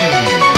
Música